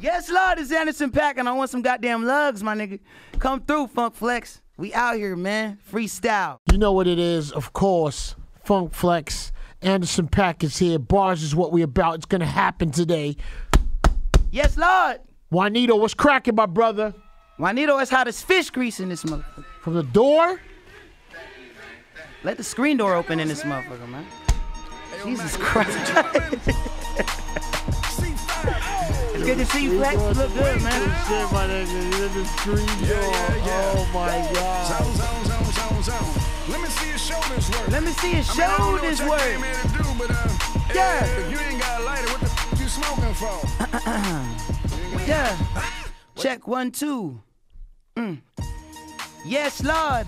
Yes, Lord, it's Anderson Paak, and I want some goddamn lugs, my nigga. Come through, Funk Flex. We out here, man. Freestyle. You know what it is, of course. Funk Flex. Anderson Paak is here. Bars is what we about. It's gonna happen today. Yes, Lord. Juanito, what's cracking, my brother? Juanito is hot as fish grease in this motherfucker. From the door? Let the screen door open in this motherfucker, man. Jesus Christ. good to see you, Flex. You look good, man. Shit, my nigga. You the screen door. Oh my god. Zone, zone, zone, zone, zone. Let me see you show this work. Let me see you I mean, I don't know what came work. here to do, but, uh, Yeah. If you ain't got a lighter, what the f- you smoking for? Yeah. Check one, two. Mm. Yes, Lord.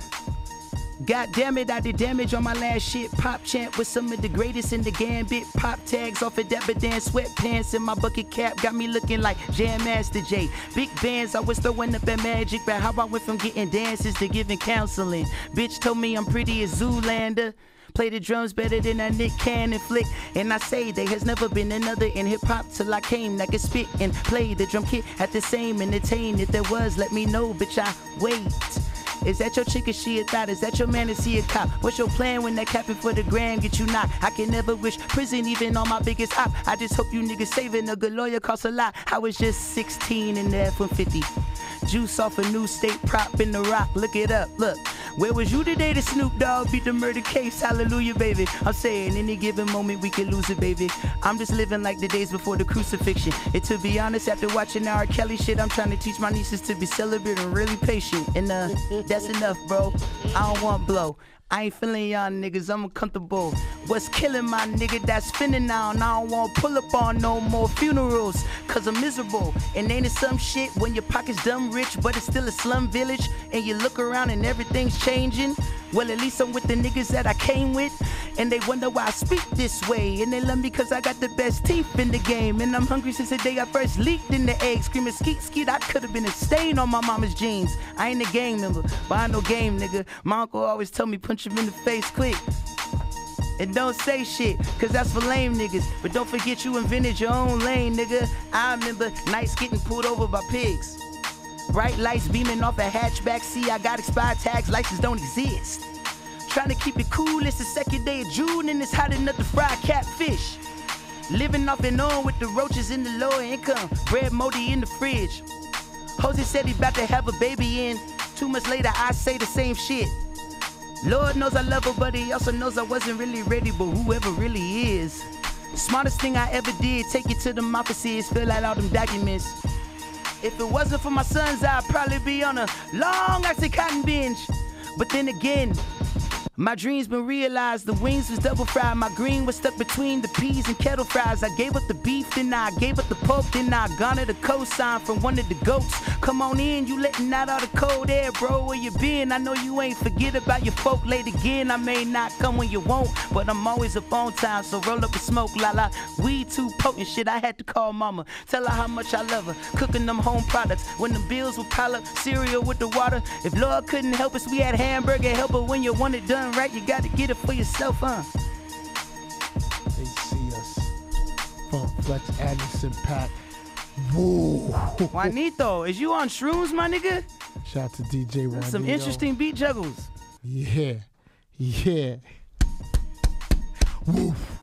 God damn it, I did damage on my last shit. Pop chant with some of the greatest in the gambit. Pop tags off of Dapper Dan sweatpants in my bucket cap. Got me looking like Jam Master Jay. Big bands, I was throwing up at magic. But how I went from getting dances to giving counseling. Bitch told me I'm pretty as Zoolander. Play the drums better than a Nick Cannon flick. And I say there has never been another in hip hop till I came that could spit and play the drum kit at the same entertain. If there was, let me know, bitch. I wait. Is that your chick or she a thought? Is that your man? Is he a cop? What's your plan when that capping for the grand get you knocked? I can never wish prison even on my biggest op. I just hope you niggas saving a good lawyer costs a lot. I was just 16 in the F-150. Juice off a new state prop in the rock. Look it up. Look. Where was you today? The Snoop Dogg beat the murder case. Hallelujah, baby. I'm saying any given moment we can lose it, baby. I'm just living like the days before the crucifixion. And to be honest, after watching R. Kelly shit, I'm trying to teach my nieces to be celibate really patient. And uh, that's enough, bro. I don't want blow. I ain't feeling y'all niggas, I'm uncomfortable. What's killing my nigga that's spinning now? And I don't wanna pull up on no more funerals, cause I'm miserable. And ain't it some shit when your pocket's dumb rich, but it's still a slum village? And you look around and everything's changing? Well, at least I'm with the niggas that I came with. And they wonder why I speak this way. And they love me cause I got the best teeth in the game. And I'm hungry since the day I first leaked in the egg. Screaming skeet skeet, I could have been a stain on my mama's jeans. I ain't a gang member, but I know game, nigga. My uncle always tell me punch him in the face quick. And don't say shit, cause that's for lame niggas. But don't forget you invented your own lane, nigga. I remember nights getting pulled over by pigs. Bright lights beaming off a hatchback. See, I got expired tags, license don't exist. Trying to keep it cool, it's the second day of June and it's hot enough to fry catfish. Living off and on with the roaches in the lower income. Bread moldy in the fridge. Jose said he about to have a baby in. Two months later, I say the same shit. Lord knows I love her, but he also knows I wasn't really ready, but whoever really is. Smartest thing I ever did, take it to the offices, fill out all them documents. If it wasn't for my sons, I'd probably be on a long Oxycontin binge. But then again, my dreams been realized. The wings was double fried. My green was stuck between the peas and kettle fries. I gave up the beef, then I gave up the pork, then I garnered a cosign from one of the goats. Come on in, you letting out all the cold air, bro. Where you been? I know you ain't forget about your folk late again. I may not come when you won't, but I'm always up on time. So roll up a smoke, la la. Weed too potent shit. I had to call mama, tell her how much I love her. Cooking them home products when the bills would pile up. Cereal with the water. If Lord couldn't help us, we had hamburger helper. When you want it done right, you gotta get it for yourself, huh? They see us. Funk Flex Anderson Paak. Woo. Juanito, is you on shrooms, my nigga? Shout out to DJ Juanito. Some interesting beat juggles. Yeah. Yeah. Woof.